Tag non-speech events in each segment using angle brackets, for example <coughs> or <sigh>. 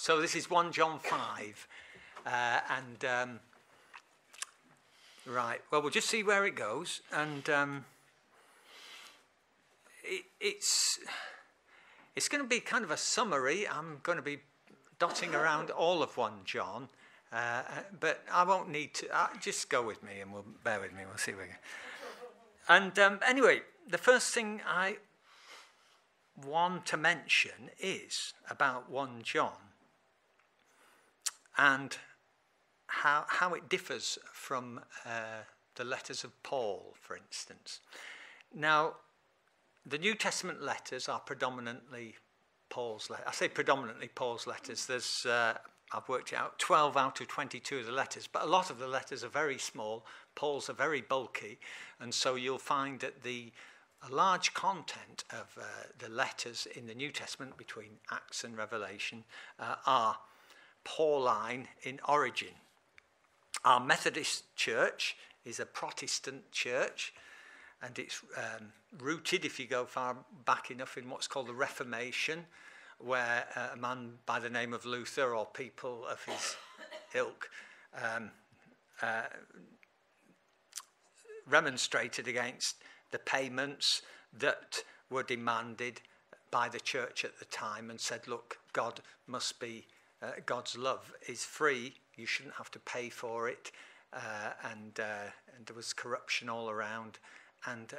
So this is 1 John 5. Uh, and, um, right, well, we'll just see where it goes. And um, it, it's, it's going to be kind of a summary. I'm going to be dotting around all of 1 John. Uh, but I won't need to. Uh, just go with me and we'll bear with me. We'll see where we go. And um, anyway, the first thing I want to mention is about 1 John and how, how it differs from uh, the letters of Paul, for instance. Now, the New Testament letters are predominantly Paul's letters. I say predominantly Paul's letters. There's, uh, I've worked out 12 out of 22 of the letters, but a lot of the letters are very small. Paul's are very bulky, and so you'll find that the a large content of uh, the letters in the New Testament between Acts and Revelation uh, are Pauline in origin. Our Methodist Church is a Protestant church, and it's um, rooted, if you go far back enough, in what's called the Reformation, where uh, a man by the name of Luther or people of his ilk um, uh, remonstrated against the payments that were demanded by the church at the time and said, look, God must be, uh, God's love is free, you shouldn't have to pay for it. Uh, and, uh, and there was corruption all around. And uh,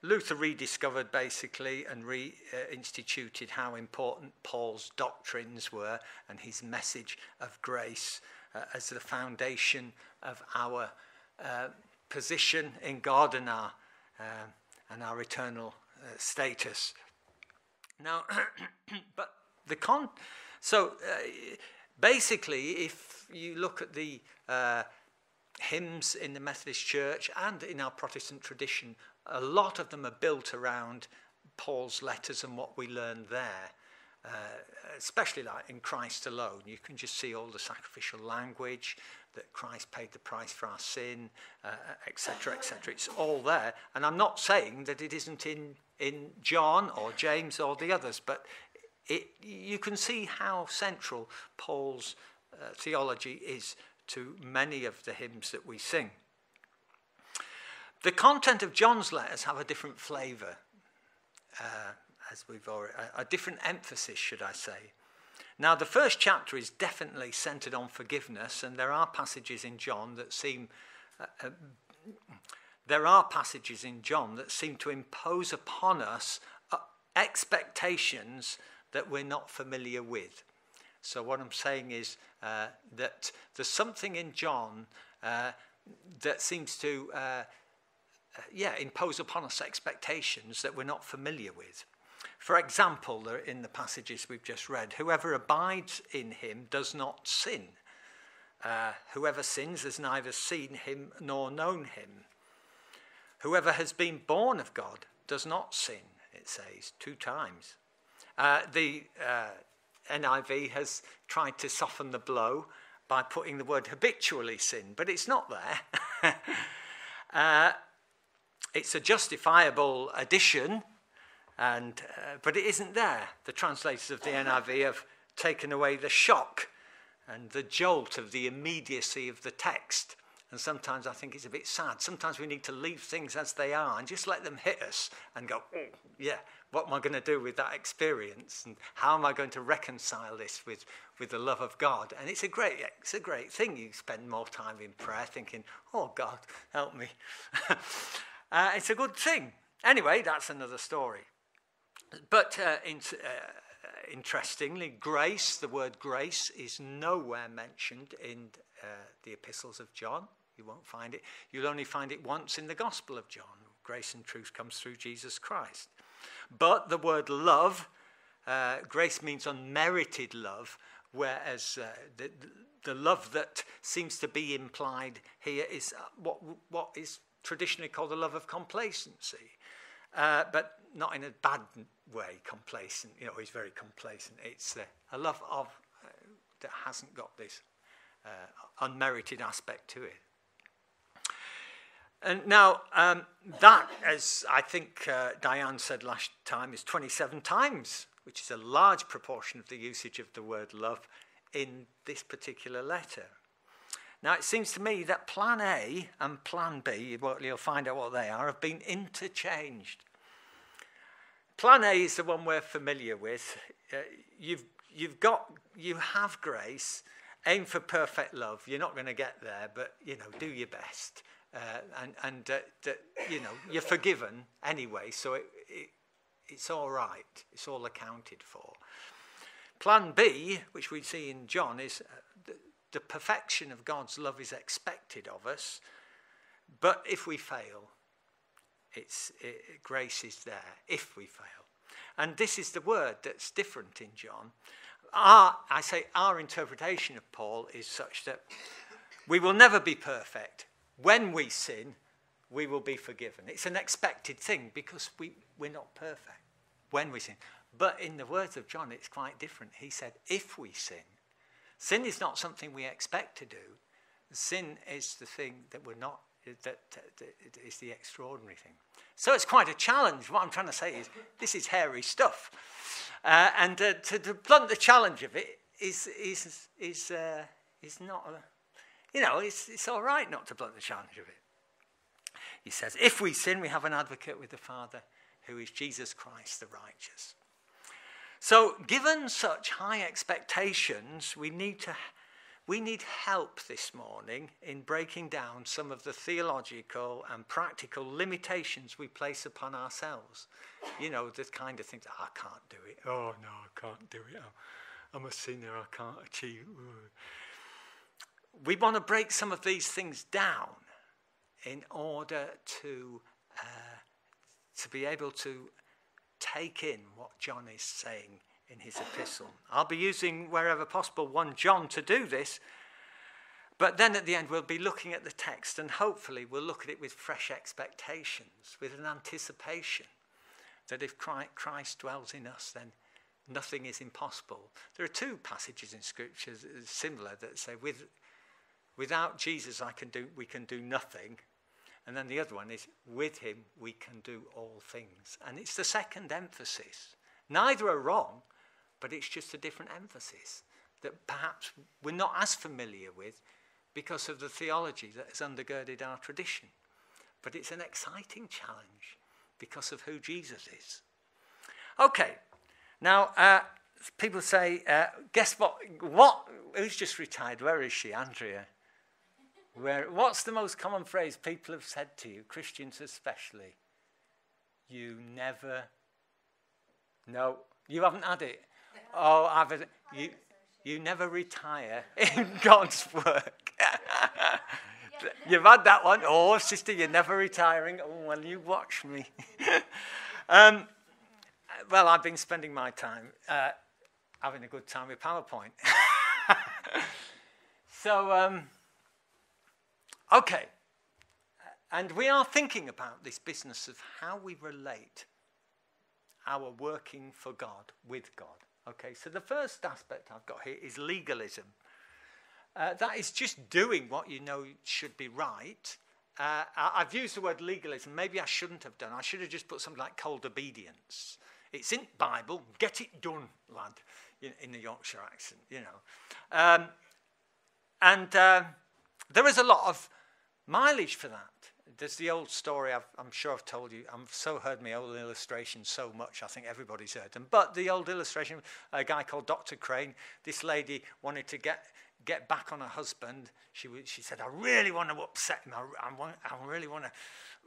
Luther rediscovered basically and reinstituted how important Paul's doctrines were and his message of grace uh, as the foundation of our uh, position in God and our, and our eternal status. Now, <coughs> but the con, so uh, basically, if you look at the uh, hymns in the Methodist Church and in our Protestant tradition, a lot of them are built around Paul's letters and what we learn there. Uh, especially like in Christ alone, you can just see all the sacrificial language that Christ paid the price for our sin, etc., uh, etc. Et it's all there, and I'm not saying that it isn't in in John or James or the others, but it, you can see how central Paul's uh, theology is to many of the hymns that we sing. The content of John's letters have a different flavour, uh, as we've already, a, a different emphasis, should I say. Now, the first chapter is definitely centered on forgiveness, and there are passages in John that seem. Uh, uh, there are passages in John that seem to impose upon us uh, expectations that we're not familiar with. So, what I'm saying is uh, that there's something in John uh, that seems to, uh, uh, yeah, impose upon us expectations that we're not familiar with. For example, in the passages we've just read, whoever abides in him does not sin. Uh, whoever sins has neither seen him nor known him. Whoever has been born of God does not sin, it says two times. Uh, the uh, NIV has tried to soften the blow by putting the word habitually sin, but it's not there. <laughs> uh, it's a justifiable addition, and, uh, but it isn't there. The translators of the NIV have taken away the shock and the jolt of the immediacy of the text. And sometimes I think it's a bit sad. Sometimes we need to leave things as they are and just let them hit us and go, oh, yeah, what am I going to do with that experience? And how am I going to reconcile this with, with the love of God? And it's a great, it's a great thing. You spend more time in prayer thinking, oh, God, help me. <laughs> uh, it's a good thing. Anyway, that's another story. But uh, in, uh, interestingly, grace, the word grace, is nowhere mentioned in uh, the epistles of John. You won't find it. You'll only find it once in the Gospel of John. Grace and truth comes through Jesus Christ. But the word love, uh, grace means unmerited love, whereas uh, the, the love that seems to be implied here is uh, what, what is traditionally called the love of complacency. Uh, but not in a bad way, complacent. You know, he's very complacent. It's uh, a love of uh, that hasn't got this uh, unmerited aspect to it. And now, um, that, as I think uh, Diane said last time, is 27 times which is a large proportion of the usage of the word love in this particular letter. Now, it seems to me that plan A and plan B, you'll find out what they are, have been interchanged. Plan A is the one we're familiar with. Uh, you've, you've got, you have grace, aim for perfect love. You're not going to get there, but, you know, do your best. Uh, and, and uh, you know, you're forgiven anyway, so it, it, it's all right. It's all accounted for. Plan B, which we see in John, is uh, the, the perfection of God's love is expected of us, but if we fail, it's, it, grace is there if we fail. And this is the word that's different in John. Our, I say our interpretation of Paul is such that we will never be perfect. When we sin, we will be forgiven. It's an expected thing because we, we're not perfect when we sin. But in the words of John, it's quite different. He said, if we sin, sin is not something we expect to do. Sin is the thing that we're not, that, that is the extraordinary thing. So it's quite a challenge. What I'm trying to say is, this is hairy stuff. Uh, and uh, to, to, blunt the challenge of it is, is, is, uh, is not, a, you know, it's, it's all right not to blunt the challenge of it. He says, if we sin, we have an advocate with the Father, who is Jesus Christ the righteous. So, given such high expectations, we need to we need help this morning in breaking down some of the theological and practical limitations we place upon ourselves. You know, the kind of things, oh, I can't do it. Oh, no, I can't do it. I'm a sinner. I can't achieve. We want to break some of these things down in order to, uh, to be able to take in what John is saying in his epistle. I'll be using, wherever possible, 1 John to do this. But then at the end, we'll be looking at the text and hopefully we'll look at it with fresh expectations, with an anticipation that if Christ dwells in us, then nothing is impossible. There are two passages in Scripture similar that say, with, without Jesus, I can do, we can do nothing. And then the other one is, with him, we can do all things. And it's the second emphasis. Neither are wrong, but it's just a different emphasis that perhaps we're not as familiar with because of the theology that has undergirded our tradition. But it's an exciting challenge because of who Jesus is. Okay, now uh, people say, uh, guess what? What? Who's just retired? Where is she, Andrea? Where? What's the most common phrase people have said to you, Christians especially? You never. No, you haven't had it. Oh, I've you, you never retire <laughs> in God's work. <laughs> You've had that one. Oh, sister, you're never retiring. Oh, well, you watch me. <laughs> um, well, I've been spending my time uh, having a good time with PowerPoint. so, um, okay. And we are thinking about this business of how we relate our working for God with God. Okay, so the first aspect I've got here is legalism. Uh, that is just doing what you know should be right. Uh, I, have used the word legalism. Maybe I shouldn't have done. I should have just put something like cold obedience. It's in Bible. Get it done, lad, in, in the Yorkshire accent, you know. Um, and uh, there is a lot of mileage for that there's the old story i am sure I've told you. I've so heard my old illustrations so much. I think everybody's heard them. But the old illustration, a guy called Dr. Crane. This lady wanted to get get back on her husband. She she said, "I really want to upset him. I, I, want, I really want to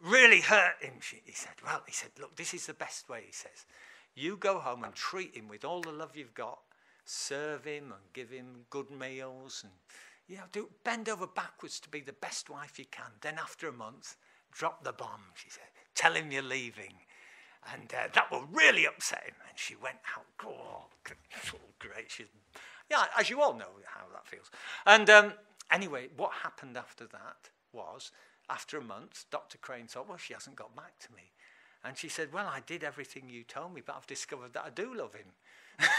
really hurt him." She, he said, "Well," he said, "Look, this is the best way." He says, "You go home and treat him with all the love you've got. Serve him and give him good meals and." You know, do bend over backwards to be the best wife you can. Then after a month, drop the bomb, she said. Tell him you're leaving. And uh, that will really upset him. And she went out. Oh, <laughs> great. She's, yeah, as you all know how that feels. And um, anyway, what happened after that was, after a month, Dr. Crane thought, well, she hasn't got back to me. And she said, well, I did everything you told me, but I've discovered that I do love him. <laughs>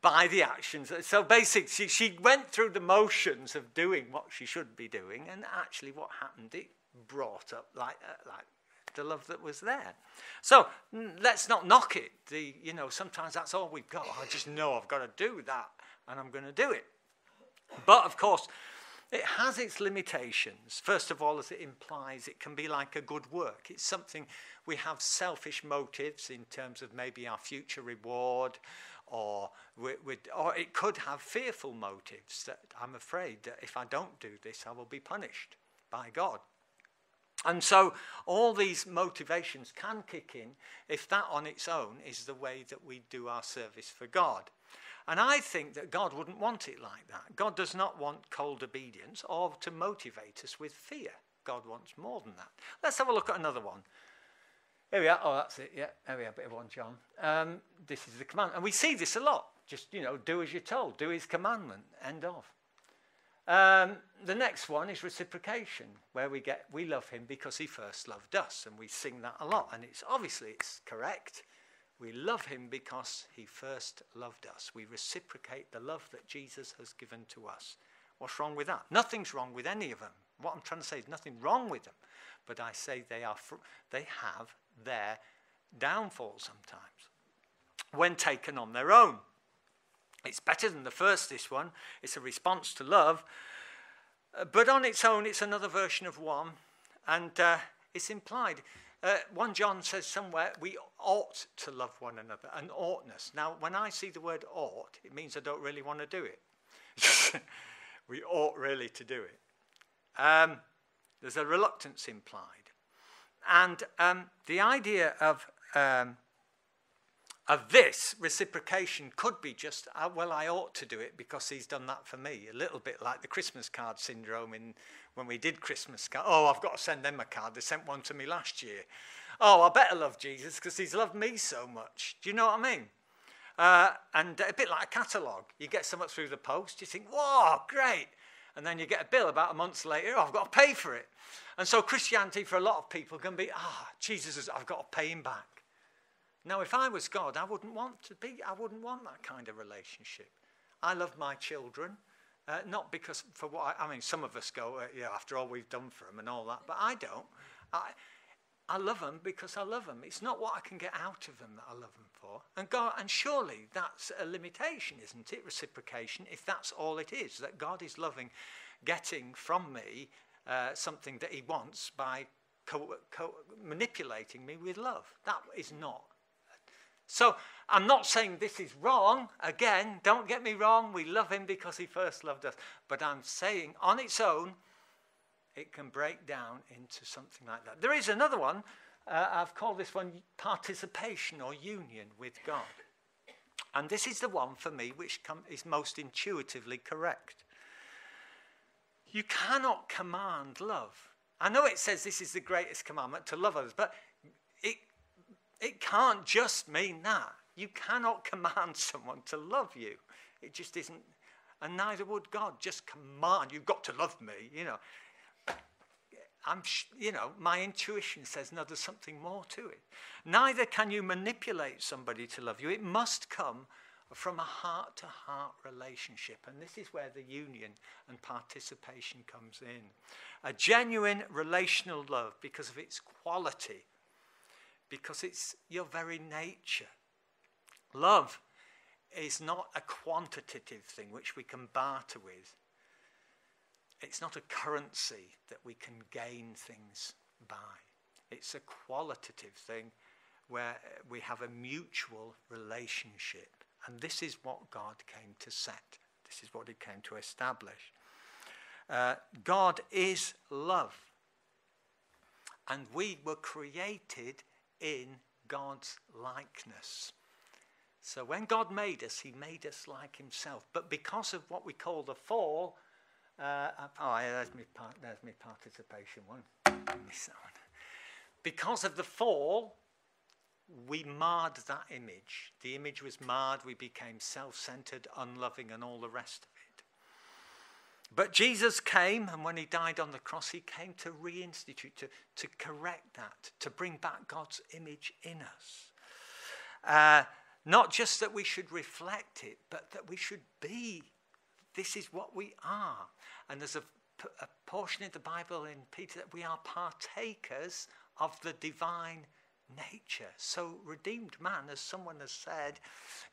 by the actions. So basically, she, she went through the motions of doing what she should be doing, and actually, what happened, it brought up like, uh, like the love that was there. So let's not knock it. The, you know, sometimes that's all we've got. I just know I've got to do that, and I'm going to do it. But of course, it has its limitations. First of all, as it implies, it can be like a good work. It's something we have selfish motives in terms of maybe our future reward, or, or it could have fearful motives that I'm afraid that if I don't do this, I will be punished by God. And so all these motivations can kick in if that on its own is the way that we do our service for God. And I think that God wouldn't want it like that. God does not want cold obedience or to motivate us with fear. God wants more than that. Let's have a look at another one. Here we are. Oh, that's it. Yeah, there we are. Bit of one, John. Um, this is the command. And we see this a lot. Just, you know, do as you're told. Do his commandment. End of. Um, the next one is reciprocation, where we get we love him because he first loved us, and we sing that a lot. And it's obviously it's correct. We love him because he first loved us. We reciprocate the love that Jesus has given to us. What's wrong with that? Nothing's wrong with any of them. What I'm trying to say is nothing wrong with them, but I say they are they have their downfall sometimes when taken on their own. It's better than the first, this one. It's a response to love. Uh, but on its own, it's another version of one. And uh, it's implied. Uh, 1 John says somewhere, we ought to love one another, an oughtness. Now, when I see the word ought, it means I don't really want to do it. <laughs> we ought really to do it. Um, there's a reluctance implied. And um, the idea of, um, of this reciprocation could be just, uh, well, I ought to do it because he's done that for me. A little bit like the Christmas card syndrome in when we did Christmas card. Oh, I've got to send them a card. They sent one to me last year. Oh, I better love Jesus because he's loved me so much. Do you know what I mean? Uh, and a bit like a catalogue. You get so much through the post, you think, whoa, great. And then you get a bill about a month later, oh, I've got to pay for it. And so Christianity for a lot of people can be, ah, Jesus, is, I've got to pay him back. Now, if I was God, I wouldn't want to be, I wouldn't want that kind of relationship. I love my children. Uh, not because for what I, I, mean, some of us go, uh, yeah, after all we've done for them and all that, but I don't. I, I love them because I love them. It's not what I can get out of them that I love them for. And God, and surely that's a limitation, isn't it? Reciprocation, if that's all it is, that God is loving, getting from me uh, something that He wants by co- co- manipulating me with love. That is not so I'm not saying this is wrong. Again, don't get me wrong. We love him because he first loved us. But I'm saying on its own, it can break down into something like that. There is another one. Uh, I've called this one participation or union with God. And this is the one for me which com- is most intuitively correct. You cannot command love. I know it says this is the greatest commandment to love others, but it it can't just mean that. You cannot command <laughs> someone to love you. It just isn't. And neither would God just command, you've got to love me, you know. I'm, you know, my intuition says no, there's something more to it. Neither can you manipulate somebody to love you. It must come from a heart to heart relationship. And this is where the union and participation comes in. A genuine relational love because of its quality because it's your very nature. Love is not a quantitative thing which we can barter with. It's not a currency that we can gain things by. It's a qualitative thing where we have a mutual relationship. And this is what God came to set. This is what He came to establish. Uh, God is love. And we were created in God's likeness. So when God made us, He made us like Himself. But because of what we call the fall, uh, oh, there's my, there's my participation one. Because of the fall, we marred that image. The image was marred. We became self centered, unloving, and all the rest of it. But Jesus came, and when he died on the cross, he came to reinstitute, to, to correct that, to bring back God's image in us. Uh, not just that we should reflect it, but that we should be. This is what we are. And there's a, a portion in the Bible in Peter that we are partakers of the divine nature. So, redeemed man, as someone has said,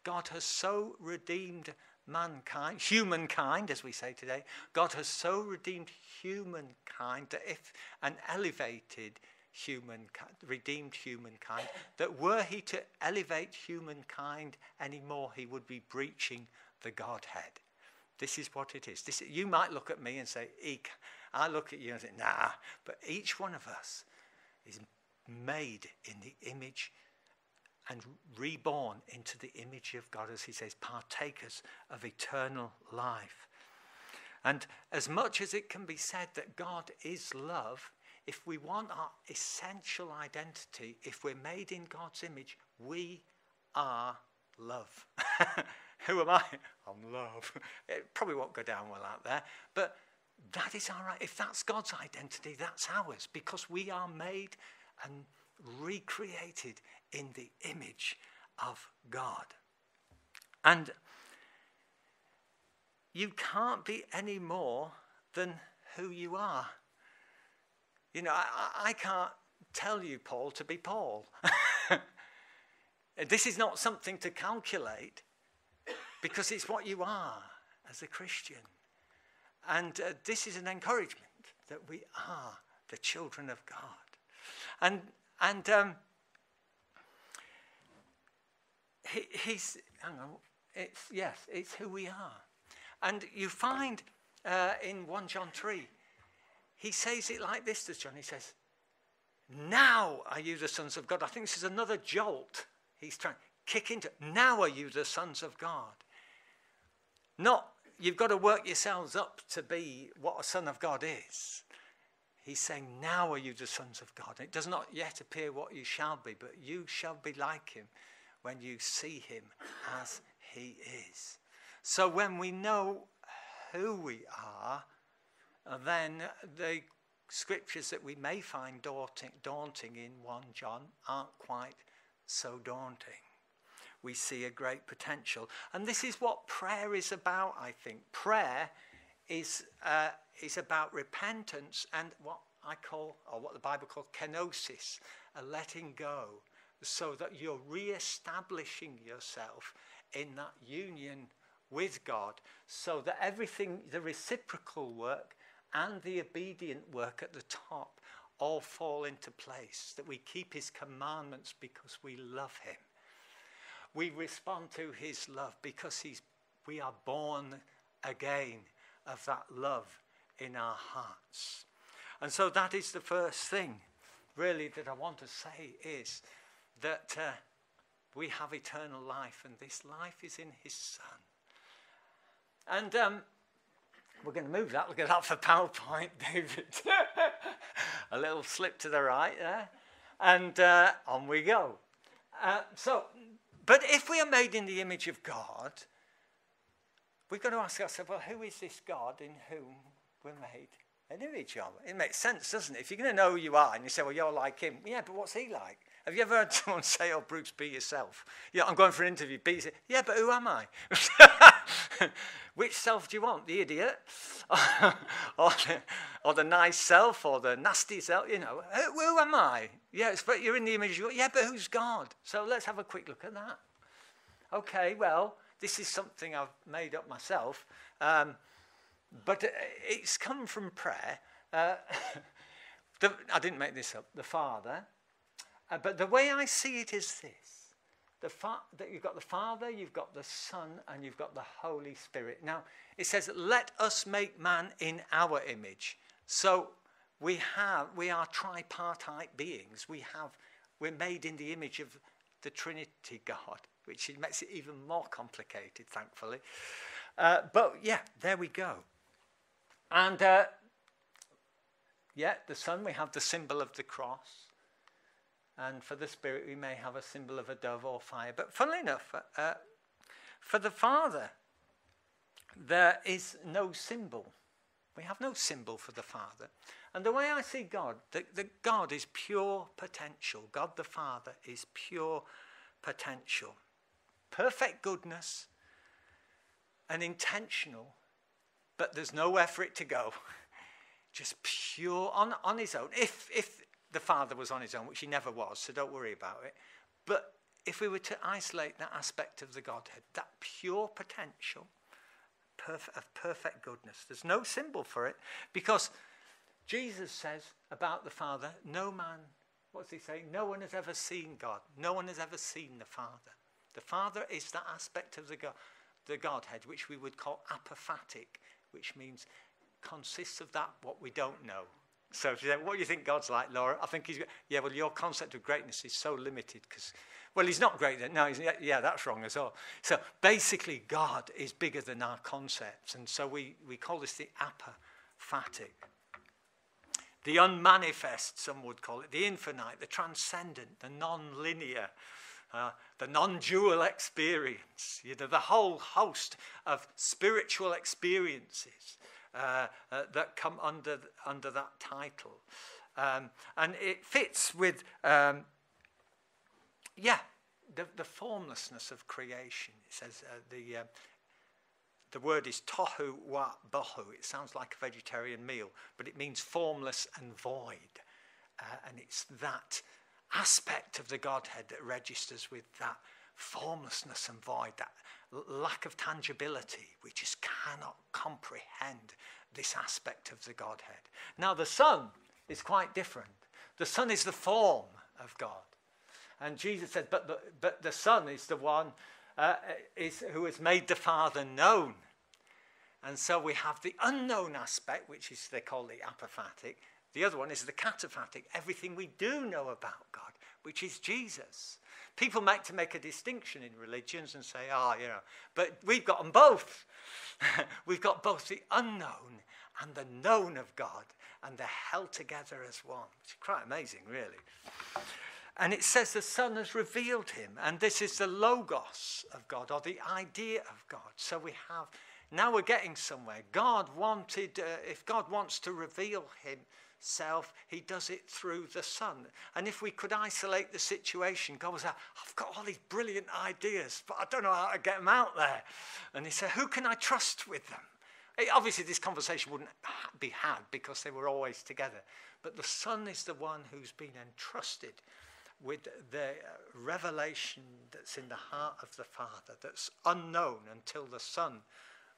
God has so redeemed mankind, humankind, as we say today, God has so redeemed humankind that if an elevated humankind, redeemed humankind, that were he to elevate humankind anymore, he would be breaching the Godhead. This is what it is. This, you might look at me and say, Eek. I look at you and say, nah. But each one of us is made in the image and reborn into the image of God, as he says, partakers of eternal life. And as much as it can be said that God is love, if we want our essential identity, if we're made in God's image, we are love. <laughs> <laughs> Who am I? I'm love. <laughs> It probably won't go down well out there, but that is right. If that's God's identity, that's ours because we are made and recreated in the image of God. And you can't be any more than who you are. You know, I, I can't tell you, Paul, to be Paul. <laughs> this is not something to calculate because it's what you are as a Christian. And uh, this is an encouragement that we are the children of God. And, and um, he, he's, hang on, it's, yes, it's who we are. And you find uh, in 1 John 3, he says it like this to John. He says, Now are you the sons of God. I think this is another jolt he's trying to kick into. Now are you the sons of God. Not you've got to work yourselves up to be what a son of God is. He's saying, Now are you the sons of God. It does not yet appear what you shall be, but you shall be like him when you see him as he is. So when we know who we are, then the scriptures that we may find daunting, daunting in 1 John aren't quite so daunting we see a great potential. And this is what prayer is about, I think. Prayer is, uh, is about repentance and what I call, or what the Bible calls kenosis, a letting go, so that you're re establishing yourself in that union with God, so that everything, the reciprocal work and the obedient work at the top, all fall into place, that we keep His commandments because we love Him we respond to his love because he's, we are born again of that love in our hearts. And so that is the first thing, really, that I want to say is that uh, we have eternal life, and this life is in his Son. And um, we're going to move that. Look at that for PowerPoint, <laughs> David. <laughs> A little slip to the right there. And uh, on we go. Uh, so but if we are made in the image of God, we've got to ask ourselves, well, who is this God in whom we're made an image of? It makes sense, doesn't it? If you're going to know who you are and you say, well, you're like him, yeah, but what's he like? Have you ever heard <laughs> someone say, oh, Bruce, be yourself? Yeah, I'm going for an interview, be yourself. Yeah, but who am I? <laughs> <laughs> Which self do you want? The idiot? <laughs> or, the, or the nice self? Or the nasty self? You know, who, am I? Yes, but you're in the image God. Yeah, but who's God? So let's have a quick look at that. Okay, well, this is something I've made up myself. Um, but it's come from prayer. Uh, <laughs> the, I didn't make this up. The Father uh, but the way I see it is this the fa- that you've got the Father, you've got the Son, and you've got the Holy Spirit. Now, it says, Let us make man in our image. So we have, we are tripartite beings. We have, we're made in the image of the Trinity God, which makes it even more complicated, thankfully. Uh, but yeah, there we go. And uh, yeah, the Son, we have the symbol of the cross. And for the Spirit, we may have a symbol of a dove or fire. But funnily enough, uh, for the Father, there is no symbol. We have no symbol for the Father. And the way I see God, that, the God is pure potential. God the Father is pure potential. Perfect goodness and intentional, but there's nowhere for it to go. <laughs> Just pure on, on his own. If, if the Father was on his own, which he never was, so don't worry about it. But if we were to isolate that aspect of the Godhead, that pure potential perf- of perfect goodness, there's no symbol for it because Jesus says about the Father, no man, what's he saying? No one has ever seen God. No one has ever seen the Father. The Father is that aspect of the, God, the Godhead which we would call apophatic, which means consists of that what we don't know. So if you say, what do you think God's like, Laura? I think he's, yeah, well, your concept of greatness is so limited because, well, he's not great. No, he's, yeah, that's wrong as well. So basically, God is bigger than our concepts. And so we, we call this the apophatic. The unmanifest, some would call it, the infinite, the transcendent, the non linear, uh, the non dual experience, you know, the whole host of spiritual experiences uh, uh, that come under, under that title. Um, and it fits with, um, yeah, the, the formlessness of creation. It says uh, the, uh, the word is tohu wa bohu. It sounds like a vegetarian meal, but it means formless and void. Uh, and it's that aspect of the Godhead that registers with that formlessness and void, that lack of tangibility. We just cannot comprehend this aspect of the Godhead. Now, the Son is quite different. The Son is the form of God. And Jesus said, but the, but the Son is the one uh, is, who has made the Father known. And so we have the unknown aspect, which is they call the apophatic. The other one is the cataphatic, everything we do know about which is Jesus. People make to make a distinction in religions and say, oh, you know, but we've got them both. <laughs> we've got both the unknown and the known of God, and they're held together as one. It's quite amazing, really. And it says the Son has revealed him, and this is the logos of God, or the idea of God. So we have, now we're getting somewhere. God wanted, uh, if God wants to reveal him, self, he does it through the Son. And if we could isolate the situation, God was like, I've got all these brilliant ideas, but I don't know how to get them out there. And he said, Who can I trust with them? Obviously, this conversation wouldn't be had because they were always together. But the Son is the one who's been entrusted with the uh, revelation that's in the heart of the Father, that's unknown until the Son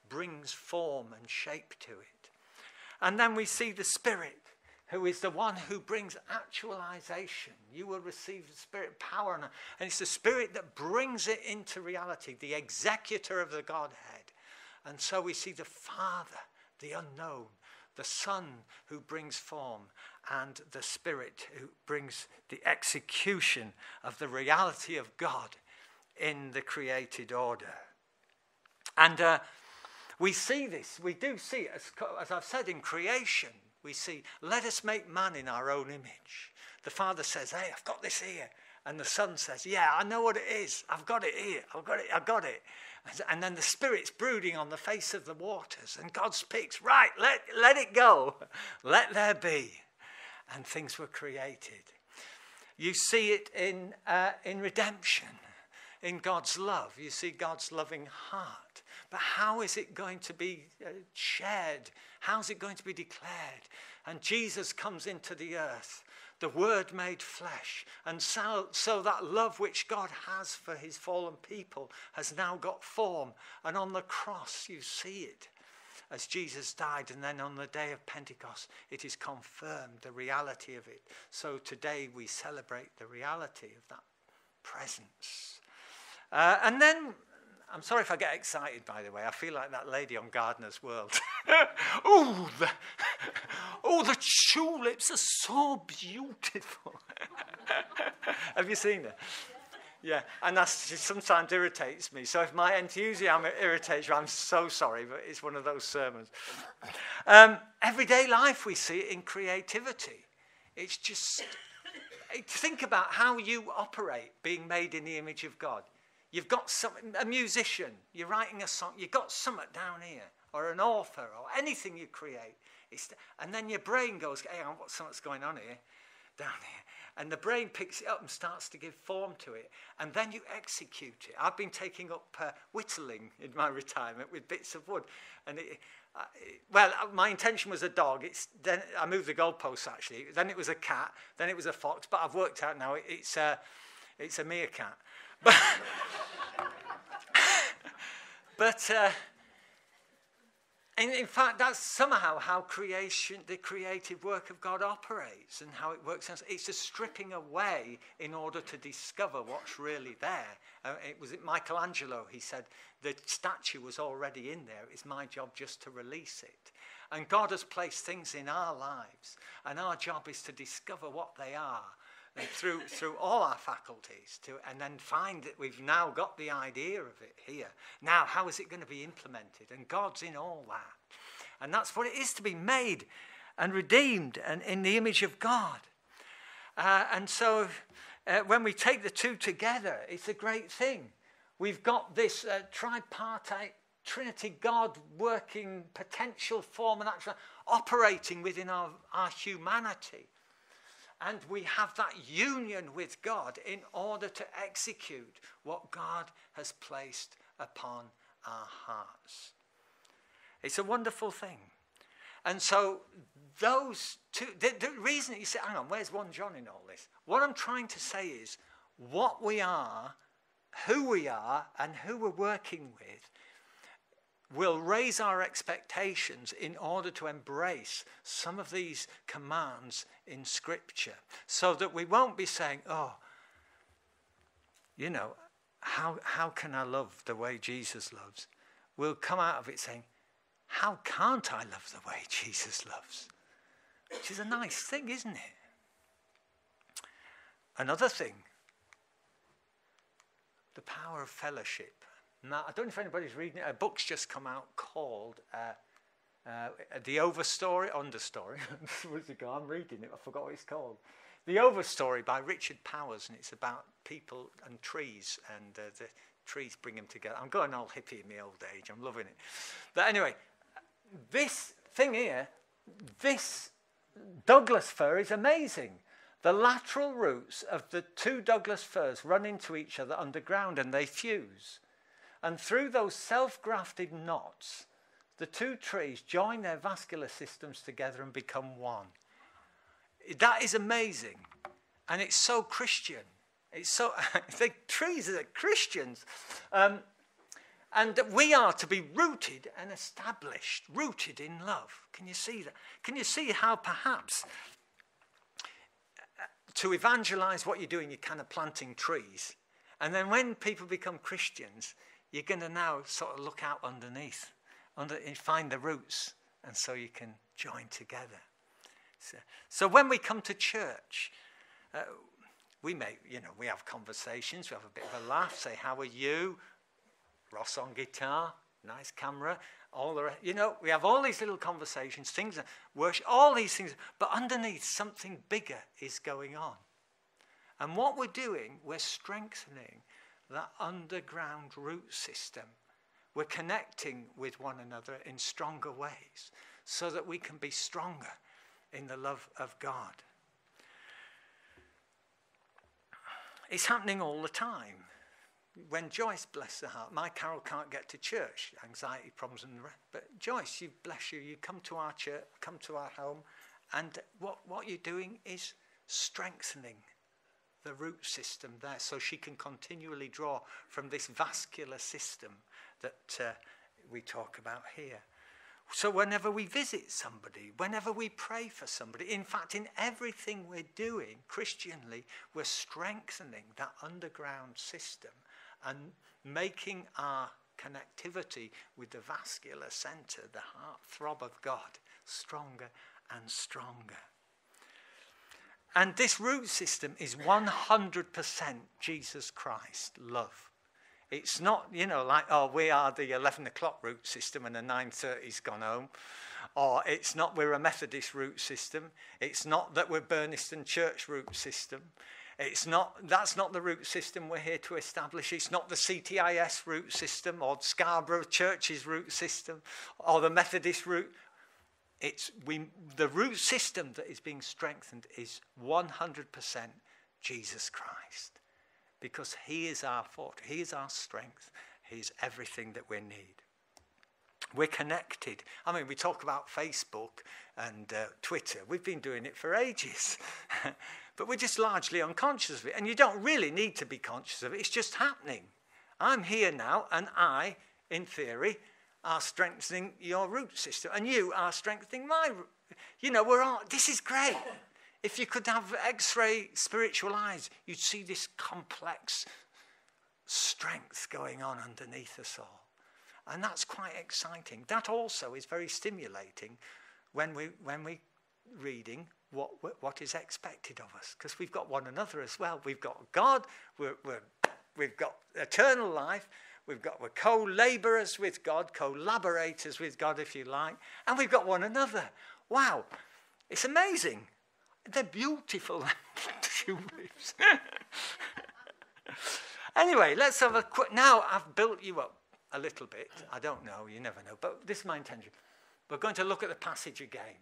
brings form and shape to it. And then we see the Spirit who is the one who brings actualization. You will receive the Spirit power, and it's the Spirit that brings it into reality, the executor of the Godhead. And so we see the Father, the unknown, the Son who brings form, and the Spirit who brings the execution of the reality of God in the created order. And uh, we see this, we do see it, as, as I've said, in creation we see, let us make man in our own image. The father says, hey, I've got this here. And the son says, yeah, I know what it is. I've got it here. I've got it. I've got it. And then the spirit's brooding on the face of the waters. And God speaks, right, let, let it go. Let there be. And things were created. You see it in, uh, in redemption, in God's love. You see God's loving heart. But how is it going to be uh, shared? How's it going to be declared? And Jesus comes into the earth, the Word made flesh. And so, so that love which God has for his fallen people has now got form. And on the cross, you see it as Jesus died, and then on the day of Pentecost, it is confirmed the reality of it. So today we celebrate the reality of that presence. Uh, and then I'm sorry if I get excited, by the way. I feel like that lady on Gardener's World. <laughs> oh, the, <laughs> oh, the tulips are so beautiful. <laughs> Have you seen it? Yeah, and that sometimes irritates me. So if my enthusiasm irritates you, I'm so sorry, but it's one of those sermons. Um, everyday life, we see it in creativity. It's just, think about how you operate being made in the image of God. You've got some, a musician, you're writing a song, you've got something down here, or an author, or anything you create. It's, and then your brain goes, hey, what's, what's going on here? down here. And the brain picks it up and starts to give form to it. And then you execute it. I've been taking up uh, whittling in my <laughs> retirement with bits of wood. And it, uh, it, well, uh, my intention was a dog. It's, then I moved the goalposts actually. Then it was a cat. Then it was a fox. But I've worked out now it, it's, a, it's a meerkat. But, <laughs> but uh, in, in fact, that's somehow how creation, the creative work of God operates and how it works. It's a stripping away in order to discover what's really there. Uh, it was Michelangelo, he said, the statue was already in there. It's my job just to release it. And God has placed things in our lives, and our job is to discover what they are through, through all our faculties to, and then find that we've now got the idea of it here. Now, how is it going to be implemented? And God's in all that. And that's what it is to be made and redeemed and in the image of God. Uh, and so uh, when we take the two together, it's a great thing. We've got this uh, tripartite Trinity God working potential form and action operating within our, our humanity. And we have that union with God in order to execute what God has placed upon our hearts. It's a wonderful thing. And so, those two, the, the reason you say, hang on, where's 1 John in all this? What I'm trying to say is what we are, who we are, and who we're working with will raise our expectations in order to embrace some of these commands in Scripture so that we won't be saying, oh, you know, how, how can I love the way Jesus loves? We'll come out of it saying, how can't I love the way <laughs> Jesus loves? Which is a nice thing, isn't it? Another thing, the power of fellowship. Now, I don't know if anybody's reading it. A book's just come out called uh, uh, The Overstory, Understory. <laughs> I'm reading it. I forgot what it's called. The Overstory by Richard Powers, and it's about people and trees, and uh, the trees bring them together. I'm going all hippie in my old age. I'm loving it. But anyway, this thing here, this Douglas fir is amazing. The lateral roots of the two Douglas firs run into each other underground and they fuse. And through those self grafted knots, the two trees join their vascular systems together and become one. That is amazing. And it's so Christian. It's so, <laughs> the trees are Christians. Um, and we are to be rooted and established, rooted in love. Can you see that? Can you see how perhaps uh, to evangelize what you're doing, you're kind of planting trees. And then when people become Christians, you're going to now sort of look out underneath, under, find the roots, and so you can join together. So, so when we come to church, uh, we may, you know, we have conversations, we have a bit of a laugh, say, How are you? Ross on guitar, nice camera, all the. You know, we have all these little conversations, things, worship, all these things, but underneath something bigger is going on. And what we're doing, we're strengthening that underground root system. We're connecting with one another in stronger ways so that we can be stronger in the love of God. It's happening all the time. When Joyce, bless her heart, my Carol can't get to church, anxiety problems and the rest. But Joyce, you bless you, you come to our church, come to our home, and what, what you're doing is strengthening the root system there so she can continually draw from this vascular system that uh, we talk about here. So, whenever we visit somebody, whenever we pray for somebody, in fact, in everything we're doing Christianly, we're strengthening that underground system and making our connectivity with the vascular center, the heart throb of God, stronger and stronger. And this root system is 100% Jesus Christ love. It's not, you know, like, oh, we are the 11 o'clock root system and the 9.30's gone home. Or it's not we're a Methodist root system. It's not that we're Burniston Church root system. It's not, that's not the root system we're here to establish. It's not the CTIS root system or Scarborough Church's root system or the Methodist root. It's we, the root system that is being strengthened is 100% Jesus Christ. Because he is our fort, he is our strength, he is everything that we need. We're connected. I mean, we talk about Facebook and uh, Twitter. We've been doing it for ages. <laughs> but we're just largely unconscious of it. And you don't really need to be conscious of it, it's just happening. I'm here now, and I, in theory, are strengthening your root system, and you are strengthening my. You know, we're all. This is great. If you could have X-ray spiritual eyes, you'd see this complex strength going on underneath us all. And that's quite exciting. That also is very stimulating when, we, when we're reading what, what is expected of us. Because we've got one another as well. We've got God, we're, we've got eternal life, we've got, we're co laborers with God, collaborators with God, if you like, and we've got one another. Wow, it's amazing. They're beautiful. <laughs> <laughs> anyway, let's have a quick. Now I've built you up a little bit. I don't know, you never know. But this is my intention. We're going to look at the passage again.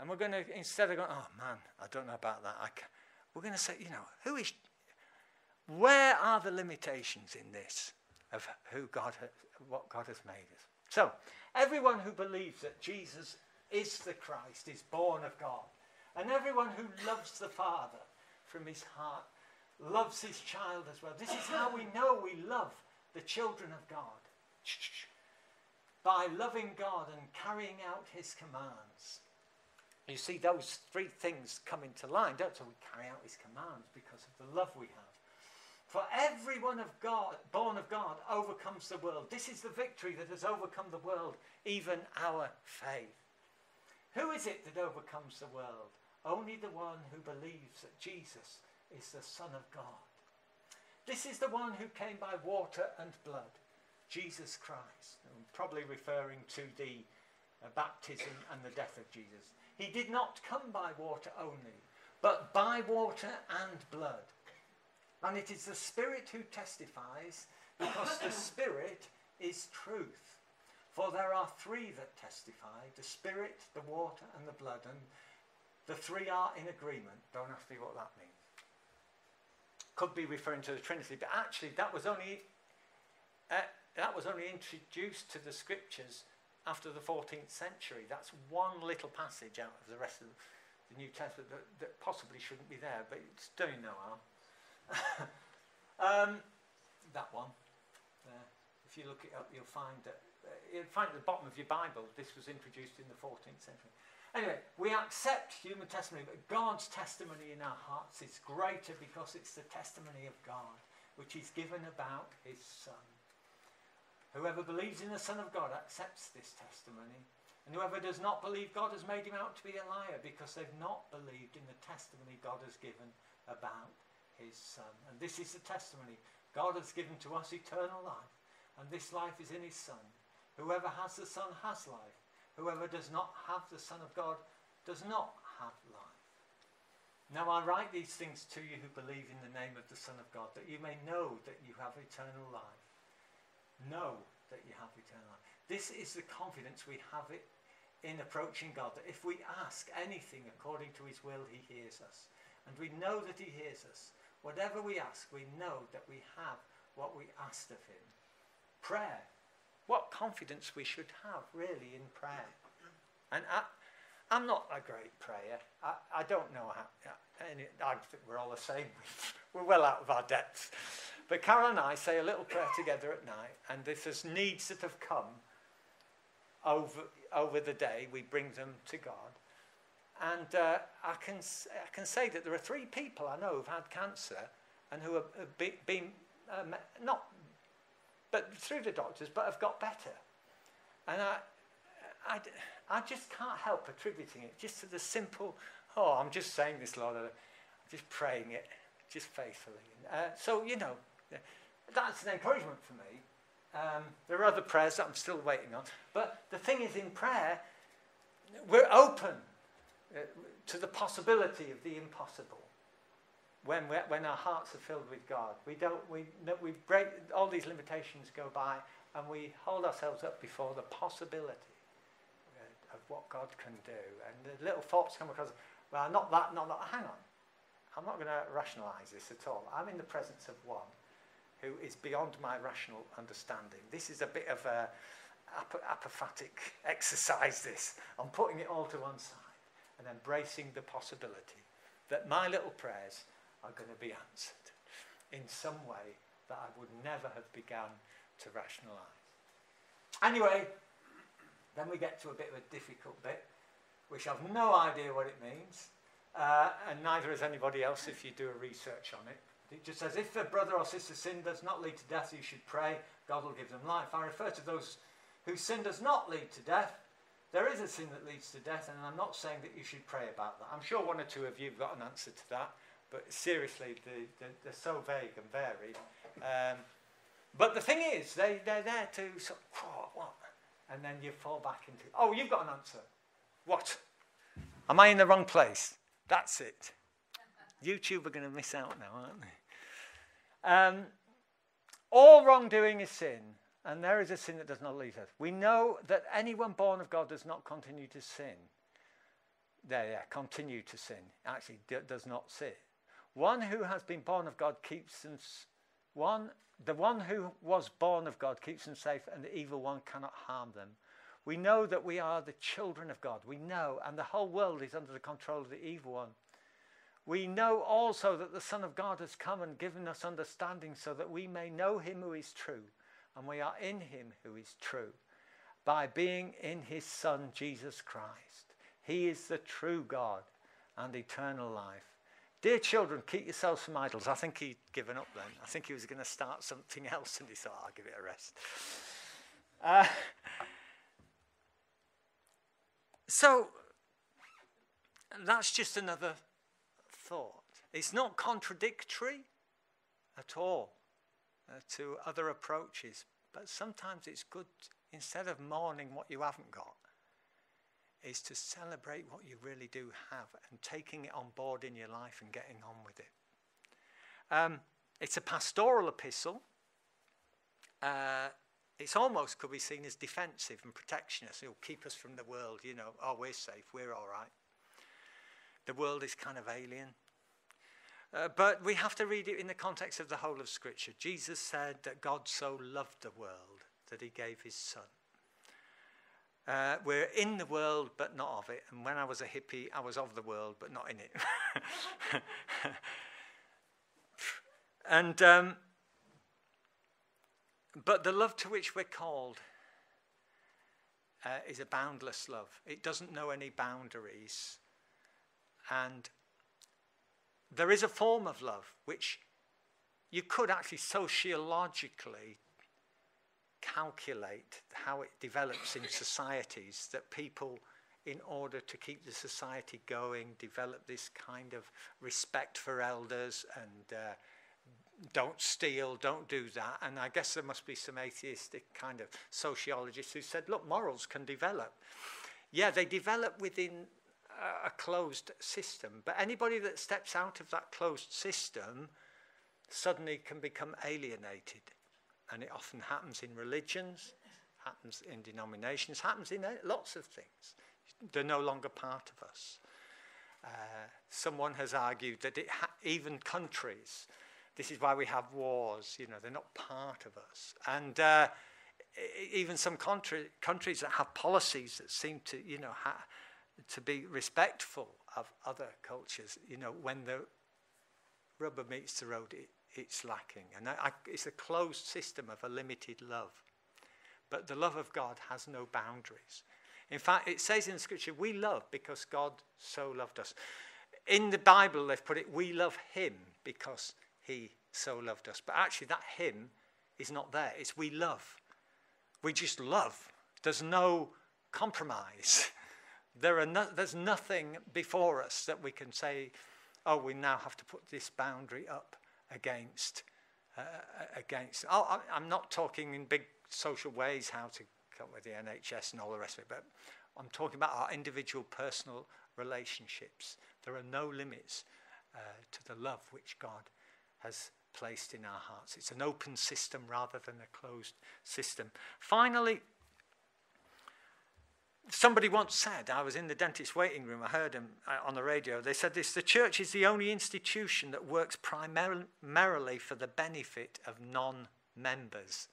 And we're going to, instead of going, oh man, I don't know about that, I we're going to say, you know, who is, where are the limitations in this of who God, what God has made us? So, everyone who believes that Jesus is the Christ is born of God. And everyone who loves the Father from his heart loves his child as well. This is how we know we love the children of God by loving God and carrying out his commands. You see, those three things come into line, don't they? We carry out his commands because of the love we have. For every one of God, born of God, overcomes the world. This is the victory that has overcome the world, even our faith. Who is it that overcomes the world? Only the one who believes that Jesus is the Son of God. This is the one who came by water and blood, Jesus Christ. I'm probably referring to the uh, baptism and the death of Jesus. He did not come by water only, but by water and blood. And it is the Spirit who testifies, because the <coughs> Spirit is truth. For there are three that testify the Spirit, the water, and the blood. And the three are in agreement. Don't ask me what that means could be referring to the Trinity, but actually that was only uh, that was only introduced to the scriptures after the 14th century. That's one little passage out of the rest of the New Testament that, that possibly shouldn't be there, but it's doing no harm. <laughs> um, that one. Uh, if you look it up, you'll find that uh, you'll find at the bottom of your Bible this was introduced in the 14th century. Anyway, we accept human testimony, but God's testimony in our hearts is greater because it's the testimony of God, which is given about his Son. Whoever believes in the Son of God accepts this testimony. And whoever does not believe God has made him out to be a liar because they've not believed in the testimony God has given about his Son. And this is the testimony God has given to us eternal life, and this life is in his Son. Whoever has the Son has life. Whoever does not have the Son of God does not have life. Now I write these things to you who believe in the name of the Son of God, that you may know that you have eternal life. Know that you have eternal life. This is the confidence we have it in approaching God, that if we ask anything according to his will, he hears us. And we know that he hears us. Whatever we ask, we know that we have what we asked of him. Prayer what confidence we should have really in prayer. And I, I'm not a great prayer. I, I don't know how. And I think we're all the same. <laughs> we're well out of our depths. But Carol and I say a little prayer together at night, and if there's needs that have come over, over the day, we bring them to God. And uh, I, can, I can say that there are three people I know who've had cancer and who have been um, not but through the doctors, but have got better. And I, I, I just can't help attributing it just to the simple, oh, I'm just saying this, Lord, I'm just praying it, just faithfully. Uh, so, you know, that's an encouragement for me. Um, there are other prayers that I'm still waiting on. But the thing is, in prayer, we're open uh, to the possibility of the impossible when, when our hearts are filled with God. We don't, we, we break, all these limitations go by and we hold ourselves up before the possibility of what God can do. And the little thoughts come across, well, not that, not that, hang on. I'm not going to rationalize this at all. I'm in the presence of one who is beyond my rational understanding. This is a bit of a ap- apophatic <laughs> exercise, this. I'm putting it all to one side and embracing the possibility that my little prayers are going to be answered in some way that I would never have begun to rationalize. Anyway, then we get to a bit of a difficult bit, which I've no idea what it means, uh, and neither has anybody else if you do a research on it. It just says, if a brother or sister sin does not lead to death, you should pray, God will give them life. I refer to those whose sin does not lead to death. There is a sin that leads to death, and I'm not saying that you should pray about that. I'm sure one or two of you have got an answer to that, but seriously, they, they're, they're so vague and varied. Um, but the thing is, they, they're there to sort of, oh, what? And then you fall back into, oh, you've got an answer. What? Am I in the wrong place? That's it. YouTube are going to miss out now, aren't they? Um, all wrongdoing is sin, and there is a sin that does not leave us. We know that anyone born of God does not continue to sin. There, yeah, continue to sin. Actually, d- does not sin. One who has been born of God keeps them. One, the one who was born of God keeps them safe, and the evil one cannot harm them. We know that we are the children of God. We know, and the whole world is under the control of the evil one. We know also that the Son of God has come and given us understanding so that we may know him who is true and we are in him who is true by being in his Son, Jesus Christ. He is the true God and eternal life. Dear children, keep yourselves from idols. I think he'd given up then. I think he was going to start something else and he thought, I'll give it a rest. Uh, so, that's just another thought. It's not contradictory at all uh, to other approaches. But sometimes it's good, instead of mourning what you haven't got, is to celebrate what you really do have and taking it on board in your life and getting on with it. Um, it's a pastoral epistle. Uh, it's almost could be seen as defensive and protectionist. It'll keep us from the world, you know, oh, we're safe, we're all right. The world is kind of alien. Uh, but we have to read it in the context of the whole of Scripture. Jesus said that God so loved the world that he gave his Son. Uh, we're in the world, but not of it. And when I was a hippie, I was of the world, but not in it. <laughs> and um, but the love to which we're called uh, is a boundless love. It doesn't know any boundaries, and there is a form of love which you could actually sociologically calculate how it develops in societies that people in order to keep the society going develop this kind of respect for elders and uh, don't steal, don't do that. And I guess there must be some atheistic kind of sociologists who said, look, morals can develop. Yeah, they develop within a closed system. But anybody that steps out of that closed system suddenly can become alienated. And it often happens in religions, happens in denominations, happens in lots of things. They're no longer part of us. Uh, someone has argued that ha- even countries, this is why we have wars, you know, they're not part of us. And uh, even some countries that have policies that seem to, you know, ha- to be respectful of other cultures. You know, when the rubber meets the road, it, it's lacking. And I, I, it's a closed system of a limited love. But the love of God has no boundaries. In fact, it says in scripture, we love because God so loved us. In the Bible, they've put it, we love him because he so loved us. But actually, that him is not there. It's we love. We just love. There's no compromise. <laughs> There are no, there's nothing before us that we can say, oh, we now have to put this boundary up against. Uh, against. Oh, I'm not talking in big social ways how to come with the NHS and all the rest of it, but I'm talking about our individual personal relationships. There are no limits uh, to the love which God has placed in our hearts. It's an open system rather than a closed system. Finally, somebody once said, I was in the dentist's waiting room, I heard him uh, on the radio, they said this the church is the only institution that works primarily for the benefit of non members.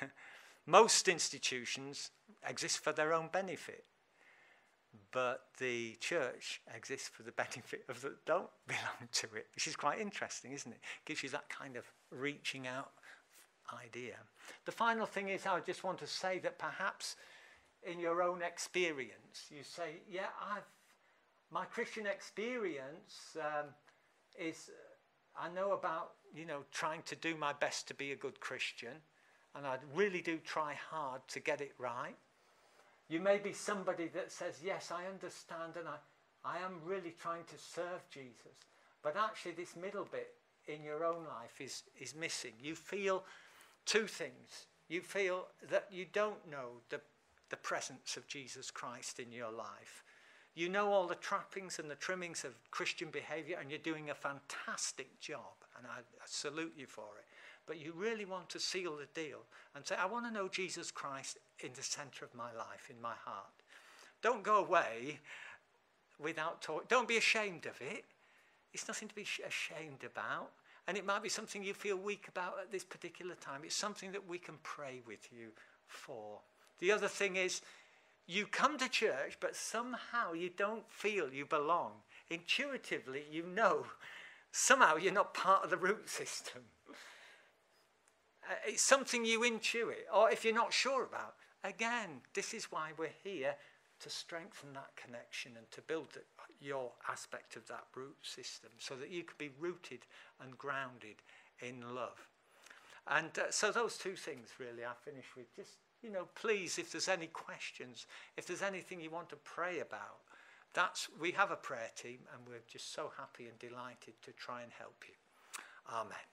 <laughs> Most institutions exist for their own benefit, but the church exists for the <laughs> benefit of those that don't <laughs> belong to it, which is quite interesting, isn't it? it? Gives you that kind of reaching out idea. The final thing is, I just want to say that perhaps in your own experience, you say, yeah, I've, my Christian experience um, is, I know about, you know, trying to do my best to be a good Christian, and I really do try hard to get it right. You may be somebody that says, yes, I understand, and I, I am really trying to serve Jesus. But actually, this middle bit in your own life is, is missing. You feel two things. You feel that you don't know the the presence of Jesus Christ in your life. You know all the trappings and the trimmings of Christian behavior, and you're doing a fantastic job, and I, I salute you for it. But you really want to seal the deal and say, I want to know Jesus Christ in the center of my life, in my heart. Don't go away without talking. Don't be ashamed of it. It's nothing to be ashamed about. And it might be something you feel weak about at this particular time. It's something that we can pray with you for. The other thing is, you come to church, but somehow you don't feel you belong. Intuitively, you know somehow you're not part of the root system. Uh, it's something you intuit, or if you're not sure about. Again, this is why we're here to strengthen that connection and to build your aspect of that root system so that you can be rooted and grounded in love. And uh, so, those two things really I finish with. Just you know, please, if there's any questions, if there's anything you want to pray about, that's, we have a prayer team and we're just so happy and delighted to try and help you. Amen.